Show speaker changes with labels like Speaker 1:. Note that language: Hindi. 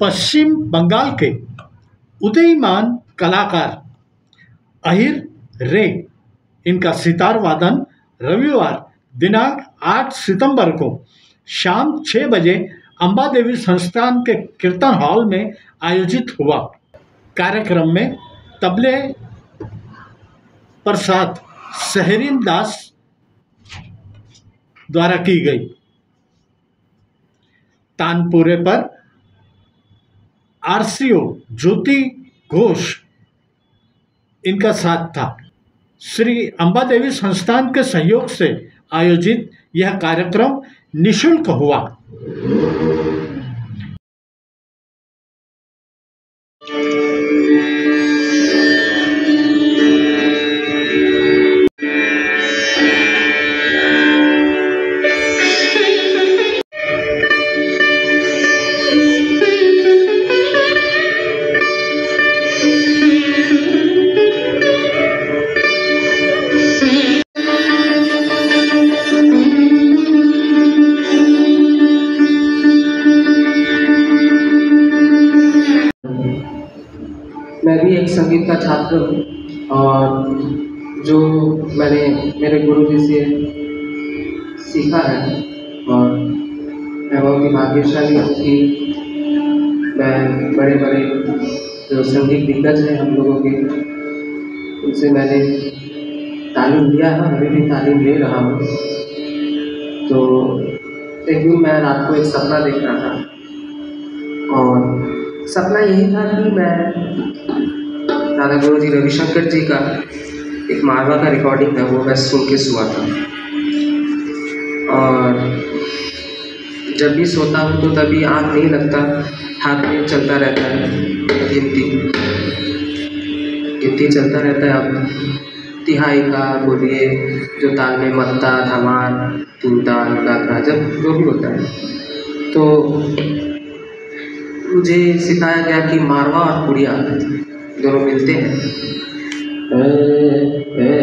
Speaker 1: पश्चिम बंगाल के उदयमान कलाकार अहिर रे, इनका सितार वादन रविवार, दिनांक 8 सितंबर को शाम छः बजे अम्बा देवी संस्थान के कीर्तन हॉल में आयोजित हुआ। कार्यक्रम में तबले प्रसाद सहरीन दास द्वारा की गई। तानपुरे पर आरसीओ, ज्योति घोष, इनका साथ था। श्री अंबा देवी संस्थान के सहयोग से आयोजित यह कार्यक्रम निशुल्क हुआ।
Speaker 2: मैं भी एक संगीत का छात्र हूँ और जो मैंने, मेरे गुरु जी से सीखा है और मैं बहुत ही भाग्यशाली हूँ कि मैं बड़े बड़े जो संगीत दिग्गज हैं हम लोगों के, उनसे मैंने तालीम लिया है अभी भी तालीम ले रहा हूँ। तो एक दिन मैं रात को एक सपना देख रहा था और सपना यही था कि मैं दादा गुरु जी रविशंकर जी का एक मारवा का रिकॉर्डिंग था, वो मैं सुन के सुआ था। और जब भी सोता हूँ तो तभी आँख नहीं लगता, हाथ में चलता रहता है, गिनती। गिनती चलता रहता है अब। तिहाई का, बोलिए, जो ताल में मत्ता धमार तीन ताल गागरा, जब जो भी होता है। तो मुझे सिखाया गया कि मारवा और पुड़िया दोनों मिलते हैं ए,